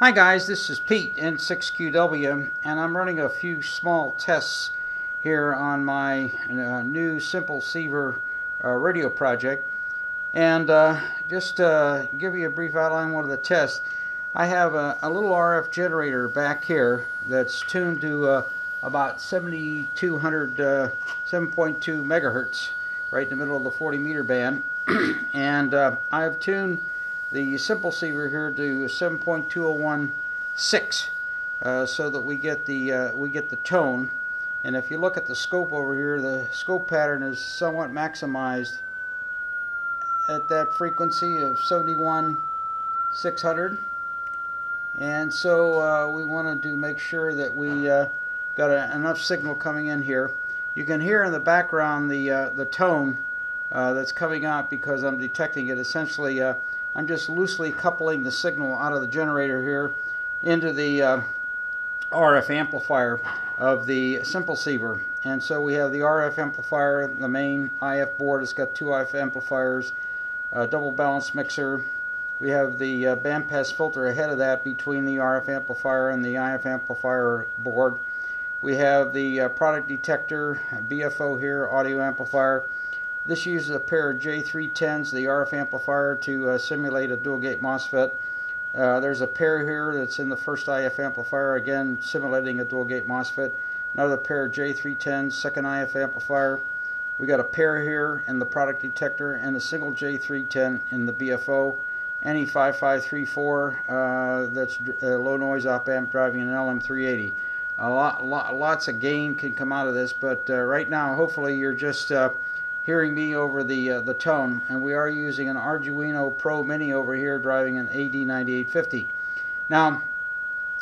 Hi guys, this is Pete N6QW and I'm running a few small tests here on my uh, new Simpleceiver uh, radio project. And uh, just to give you a brief outline one of the tests. I have a, a, little RF generator back here that's tuned to uh, about 7200 uh, 7.2 megahertz right in the middle of the 40 meter band. And uh, I've tuned the Simpleceiver here to 7.2016 uh, so that we get the uh, we get the tone. And if you look at the scope over here the scope pattern is somewhat maximized at that frequency of 71 600 and so uh, we wanted to make sure that we uh, got a, enough signal coming in here. You can hear in the background the uh, the tone uh, that's coming out because I'm detecting it. Essentially I'm just loosely coupling the signal out of the generator here into the uh, RF amplifier of the Simpleceiver. And so we have the RF amplifier, the main IF board. It's got two IF amplifiers, a double balance mixer. We have the uh, bandpass filter ahead of that between the RF amplifier and the IF amplifier board. We have the uh, product detector, BFO here, audio amplifier. This uses a pair of J310s, the RF amplifier, to uh, simulate a dual gate MOSFET. Uh, there's a pair here that's in the first IF amplifier, again simulating a dual gate MOSFET. Another pair of J310s, second IF amplifier. We got a pair here in the product detector and a single J310 in the BFO. NE5534, uh, that's uh, low noise op amp driving an LM380. A lot, lot, lots of gain can come out of this, but uh, right now, hopefully, you're just uh, hearing me over the uh, the tone and we are using an Arduino Pro Mini over here driving an AD9850 now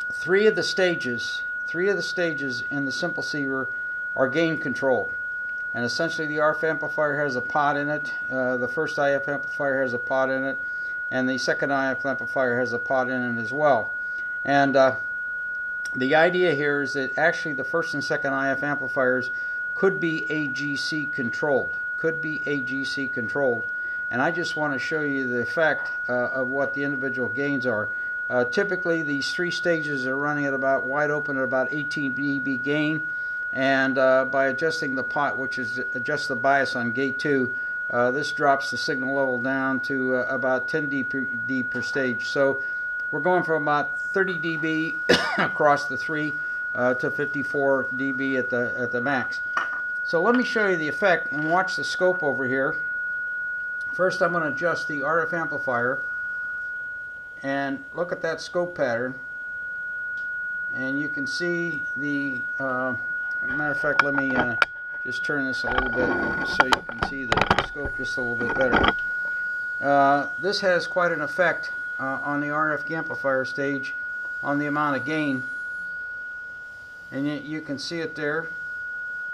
three of the stages three of the stages in the Simpleceiver are gain controlled and essentially the RF amplifier has a pot in it uh, the first IF amplifier has a pot in it and the second IF amplifier has a pot in it as well. And uh, the idea here is that actually the first and second IF amplifiers could be AGC controlled could be AGC controlled. And I just want to show you the effect uh, of what the individual gains are. Uh, typically, these three stages are running at about wide open at about 18 dB gain. And uh, by adjusting the pot, which is adjust the bias on gate 2, uh, this drops the signal level down to uh, about 10 dB per, dB per stage. So we're going from about 30 dB across the three uh, to 54 dB at the at the max. So let me show you the effect and watch the scope over here. First I'm going to adjust the RF amplifier and look at that scope pattern and you can see the uh, matter of fact let me uh, just turn this a little bit so you can see the scope just a little bit better. Uh, this has quite an effect uh, on the RF amplifier stage on the amount of gain and you, you can see it there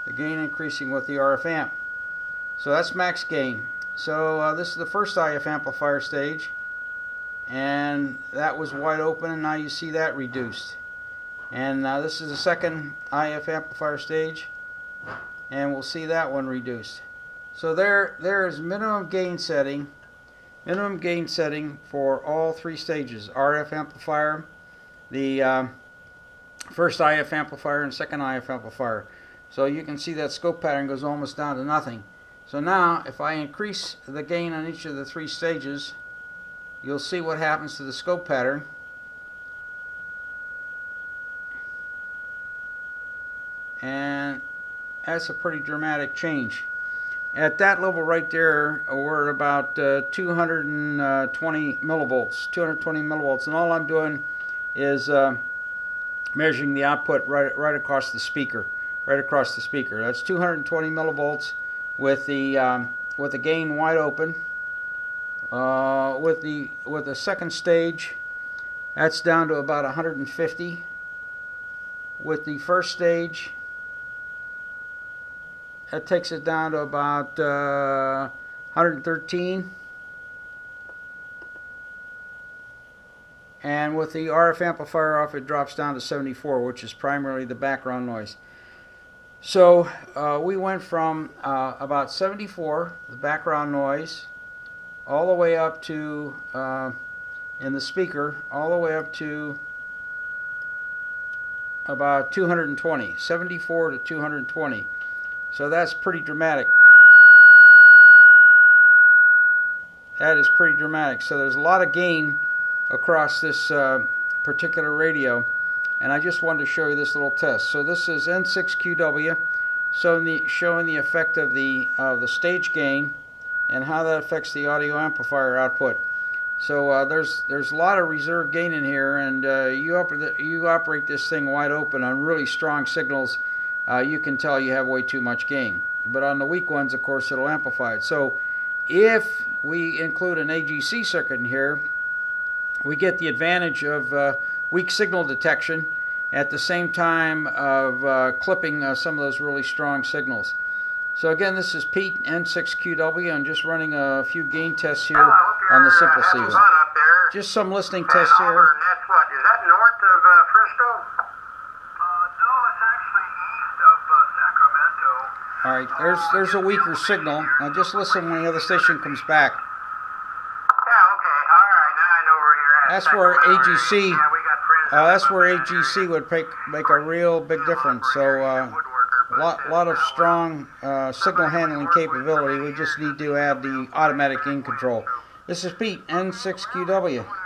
the gain increasing with the RF amp. So that's max gain. So uh, this is the first IF amplifier stage and that was wide open and now you see that reduced. And uh, this is the second IF amplifier stage and we'll see that one reduced. So there, there is minimum gain setting, minimum gain setting for all three stages, RF amplifier, the uh, first IF amplifier and second IF amplifier. So you can see that scope pattern goes almost down to nothing. So now if I increase the gain on each of the three stages, you'll see what happens to the scope pattern. And that's a pretty dramatic change. At that level right there, we're about uh, 220 millivolts, 220 millivolts, and all I'm doing is uh, measuring the output right, right across the speaker right across the speaker. That's 220 millivolts with the um, with the gain wide open. Uh, with the with the second stage, that's down to about 150. With the first stage, that takes it down to about uh, 113. And with the RF amplifier off, it drops down to 74, which is primarily the background noise. So uh, we went from uh, about 74, the background noise, all the way up to, uh, in the speaker, all the way up to about 220, 74 to 220. So that's pretty dramatic. That is pretty dramatic. So there's a lot of gain across this uh, particular radio. And I just wanted to show you this little test. So this is N6QW showing the, showing the effect of the, of the stage gain and how that affects the audio amplifier output. So uh, there's there's a lot of reserve gain in here, and uh, you, oper- you operate this thing wide open on really strong signals. Uh, you can tell you have way too much gain. But on the weak ones, of course, it'll amplify it. So if we include an AGC circuit in here, we get the advantage of uh, weak signal detection at the same time of uh, clipping uh, some of those really strong signals. So again, this is Pete N6QW. I'm just running a few gain tests here on the simple uh, having receiver. fun up there. Just some listening At tests here. That's what? Is that north of uh, Frisco? Uh, no, it's actually east of uh, Sacramento. All right, there's there's a weaker signal. Now just listen when the other station comes back. Yeah, okay. All right, now I know where you're at. That's where Sacramento AGC Uh, that's where AGC would make make a real big difference. So uh, a lot lot of uh, strong uh, signal handling capability. We just need to add the automatic in control. This is Pete N6QW.